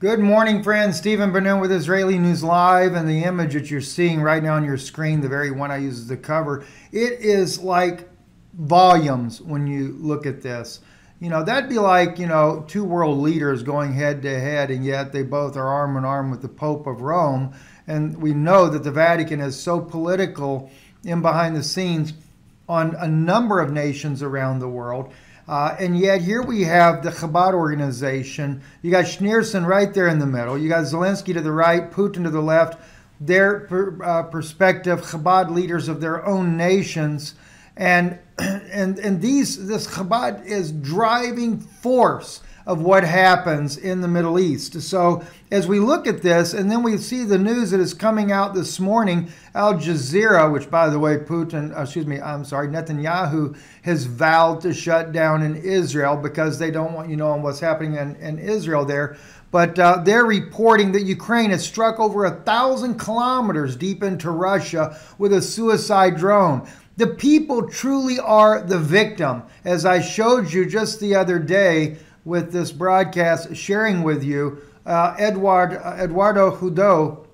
Good morning, friends. Stephen Ben-Nun with Israeli News Live, and the image that you're seeing right now on your screen, the very one I use as the cover, it is like volumes when you look at this. You know, that'd be like, you know, two world leaders going head to head, and yet they both are arm in arm with the Pope of Rome. And we know that the Vatican is so political in behind the scenes on a number of nations around the world. Uh, and yet here we have the Chabad organization. You got Schneerson right there in the middle. You got Zelensky to the right, Putin to the left. Their per, uh, perspective, Chabad leaders of their own nations, and and and these this Chabad is driving force of what happens in the Middle East. So as we look at this, and then we see the news that is coming out this morning, Al Jazeera, which by the way, Putin, uh, excuse me, I'm sorry, Netanyahu has vowed to shut down in Israel because they don't want you knowing what's happening in, in Israel there. But uh, they're reporting that Ukraine has struck over a thousand kilometers deep into Russia with a suicide drone. The people truly are the victim. As I showed you just the other day, with this broadcast, sharing with you uh, Edward, uh, Eduardo Judo,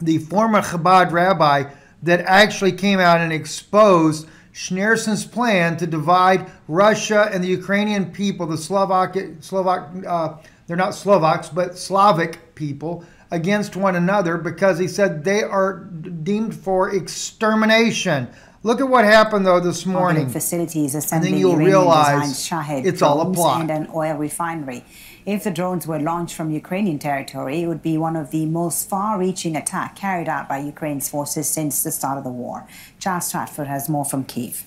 the former Chabad rabbi that actually came out and exposed Schneerson's plan to divide Russia and the Ukrainian people, the Slovak, Slovak, uh, they're not Slovaks, but Slavic people, against one another because he said they are deemed for extermination. Look at what happened though this morning. Facilities and then you'll realize it's all a plot. And an oil refinery. If the drones were launched from Ukrainian territory, it would be one of the most far-reaching attacks carried out by Ukraine's forces since the start of the war. Charles Stratford has more from Kiev.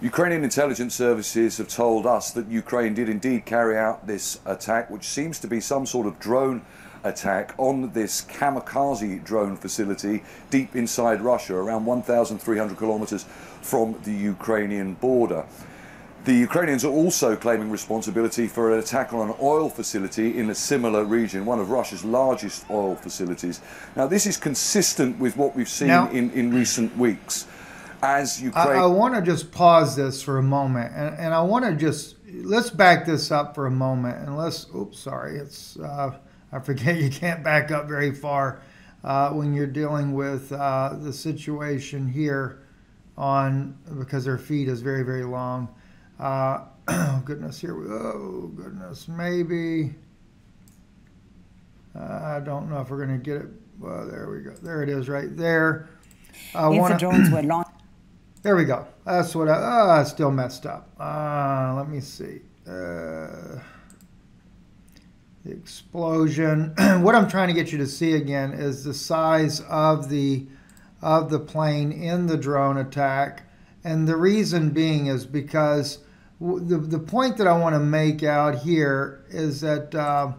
Ukrainian intelligence services have told us that Ukraine did indeed carry out this attack, which seems to be some sort of drone attack on this kamikaze drone facility deep inside Russia, around 1,300 kilometers from the Ukrainian border. The Ukrainians are also claiming responsibility for an attack on an oil facility in a similar region, one of Russia's largest oil facilities. Now, this is consistent with what we've seen now, in, in recent weeks. As Ukraine. I, I want to just pause this for a moment, and, and I want to just let's back this up for a moment, and let's. Oops, sorry, it's. Uh, I forget you can't back up very far uh, when you're dealing with uh, the situation here on because their feet is very very long. Uh, oh goodness, here we oh goodness, maybe I don't know if we're going to get it. Well, there we go. There it is, right there. I if wanna, the drones were long. There we go. That's what I. Oh, I still messed up. Uh, let me see. Explosion. what I'm trying to get you to see again is the size of the of the plane in the drone attack, and the reason being is because the the point that I want to make out here is that. Uh,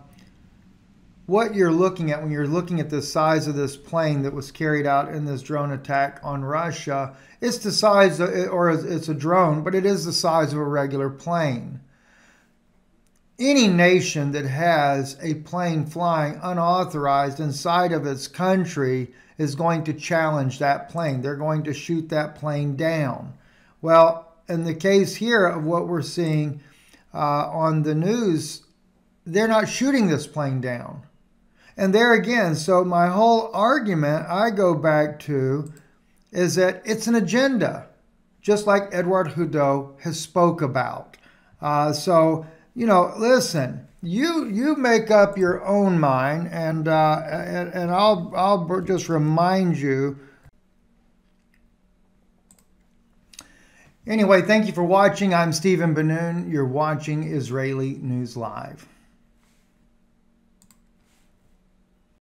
what you're looking at when you're looking at the size of this plane that was carried out in this drone attack on Russia, it's the size, of, or it's a drone, but it is the size of a regular plane any nation that has a plane flying unauthorized inside of its country is going to challenge that plane. They're going to shoot that plane down. Well, in the case here of what we're seeing uh, on the news, they're not shooting this plane down. And there again, so my whole argument I go back to is that it's an agenda, just like Edward Judo has spoke about. Uh, so you know, listen, you you make up your own mind, and uh, and, and I'll I'll just remind you. Anyway, thank you for watching. I'm Stephen Ben-Nun. You're watching Israeli News Live.